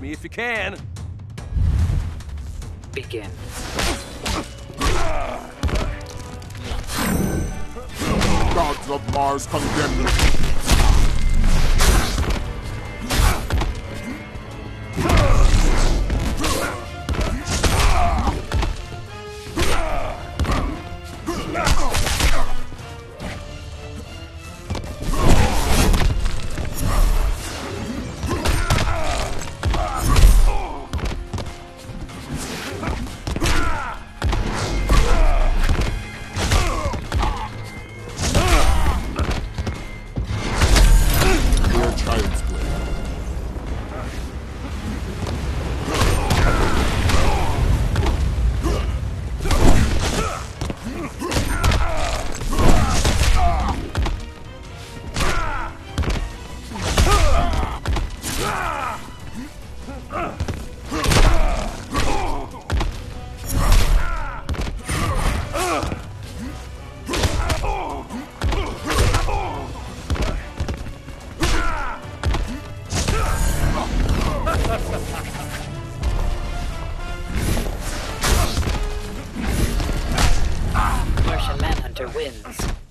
me if you can. Begin. Gods of Mars condemn you. Clear Martian Manhunter wins.